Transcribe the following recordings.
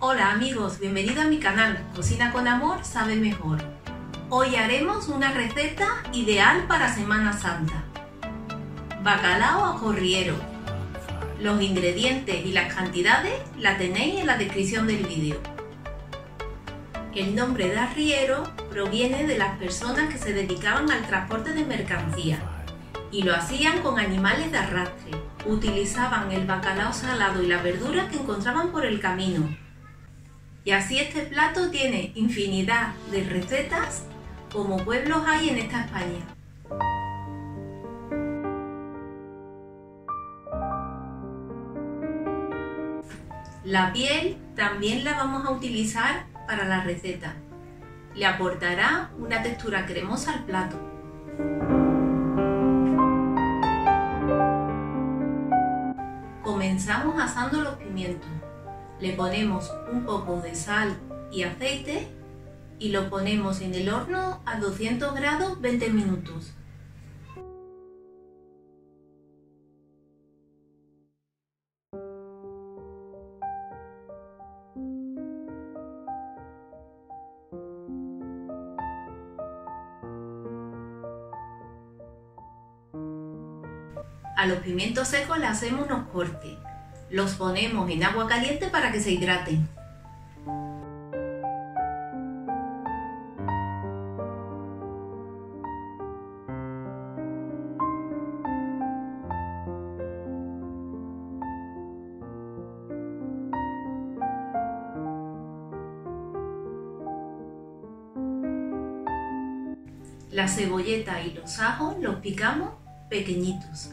Hola amigos, bienvenido a mi canal Cocina con Amor, sabe mejor. Hoy haremos una receta ideal para Semana Santa. Bacalao a corriero. Los ingredientes y las cantidades la tenéis en la descripción del vídeo. El nombre de arriero proviene de las personas que se dedicaban al transporte de mercancías y lo hacían con animales de arrastre. Utilizaban el bacalao salado y la verdura que encontraban por el camino. Y así este plato tiene infinidad de recetas como pueblos hay en esta España. La piel también la vamos a utilizar para la receta. Le aportará una textura cremosa al plato. Comenzamos asando los pimientos. Le ponemos un poco de sal y aceite y lo ponemos en el horno a 200 grados 20 minutos. A los pimientos secos le hacemos unos cortes. Los ponemos en agua caliente para que se hidraten. La cebolleta y los ajos los picamos pequeñitos.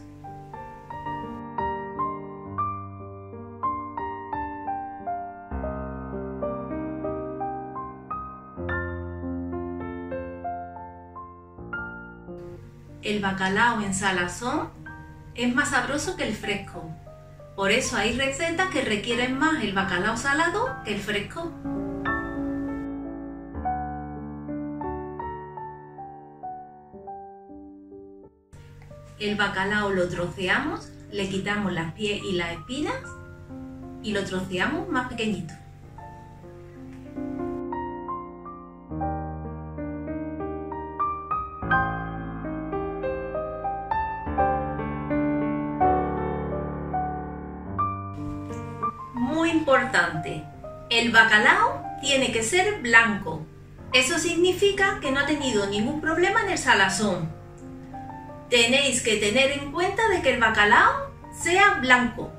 El bacalao en salazón es más sabroso que el fresco. Por eso hay recetas que requieren más el bacalao salado que el fresco. El bacalao lo troceamos, le quitamos las pies y las espinas y lo troceamos más pequeñito. Importante, el bacalao tiene que ser blanco. Eso significa que no ha tenido ningún problema en el salazón. Tenéis que tener en cuenta de que el bacalao sea blanco.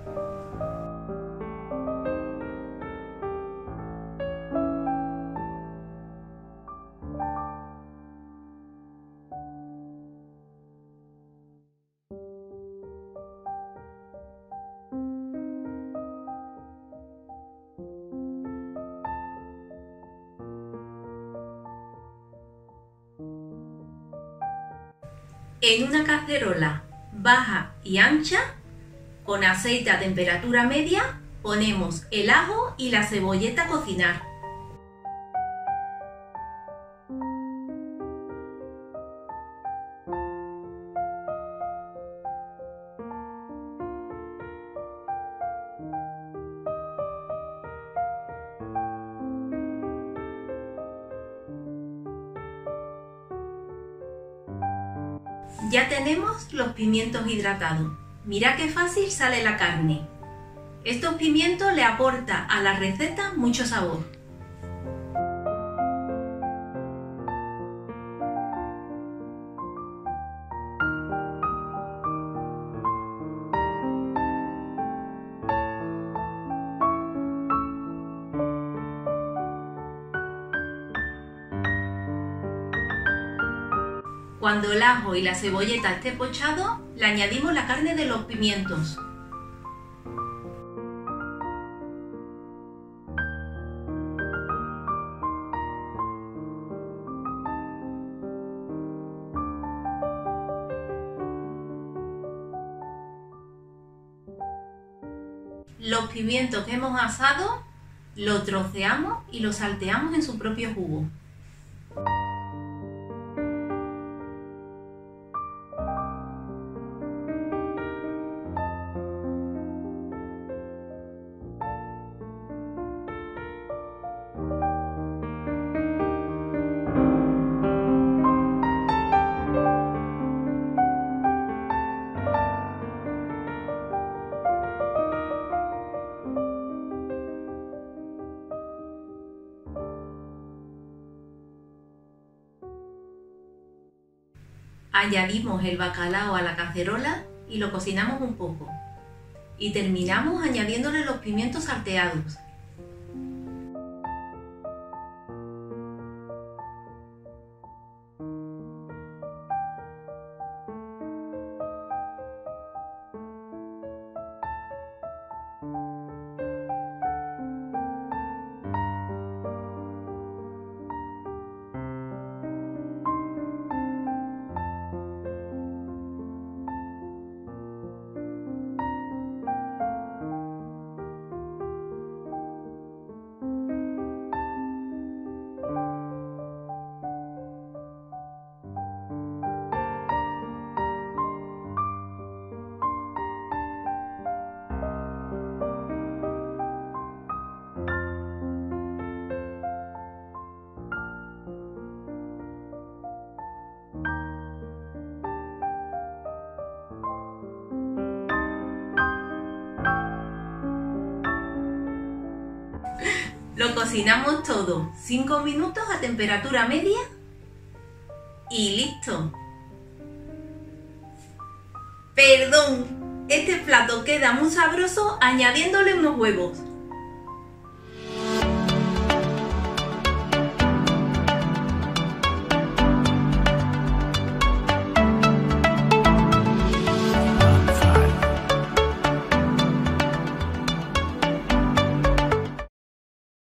En una cacerola baja y ancha, con aceite a temperatura media, ponemos el ajo y la cebolleta a cocinar. Ya tenemos los pimientos hidratados. Mira qué fácil sale la carne. Estos pimientos le aportan a la receta mucho sabor. Cuando el ajo y la cebolleta esté pochado, le añadimos la carne de los pimientos. Los pimientos que hemos asado, los troceamos y los salteamos en su propio jugo. Añadimos el bacalao a la cacerola y lo cocinamos un poco. Y terminamos añadiéndole los pimientos salteados. Lo cocinamos todo 5 minutos a temperatura media y listo. Perdón, este plato queda muy sabroso añadiéndole unos huevos.